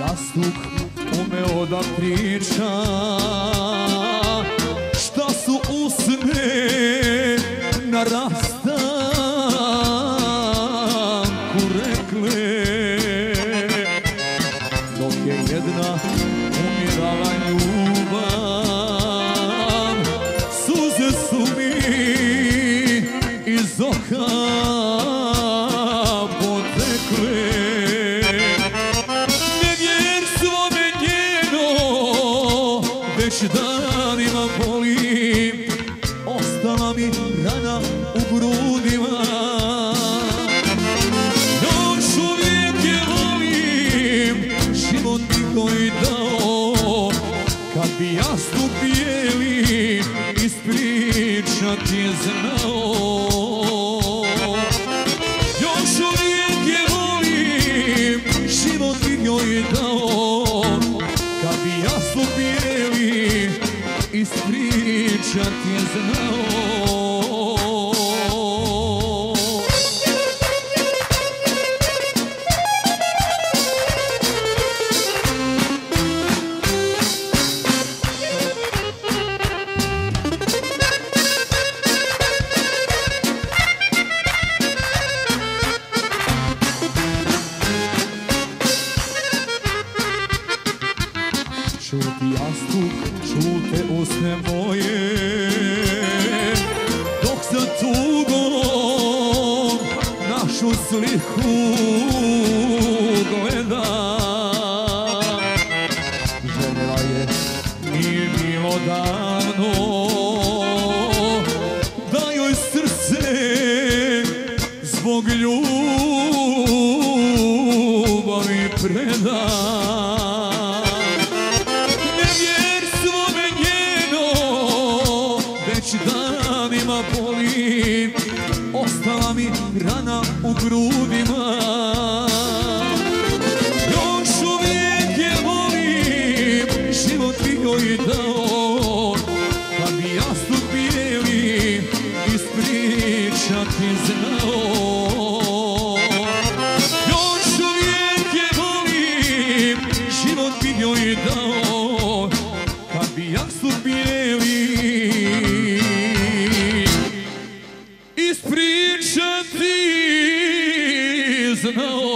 jastuk umeo da priča. Šta su usne na rastanku rekle? Dok je jedna već danima boli Ostala mi rana u grudima. Još uvijek je volim život mi koji dao Kad bi jastuk bijeli ispričat je znao. Još uvijek je volim, život mi joj dao Kad bi jasno bijeli, ispričat je znao. Čuti jastuk, čute usne moje. Dok sa tugom našu sliku gleda. Željela je, nije bilo davno Da joj srce zbog ljubavi predam boli Ostala mi rana u grudima. Još uvijek je volim, život mi joj dao. iz priče ti znao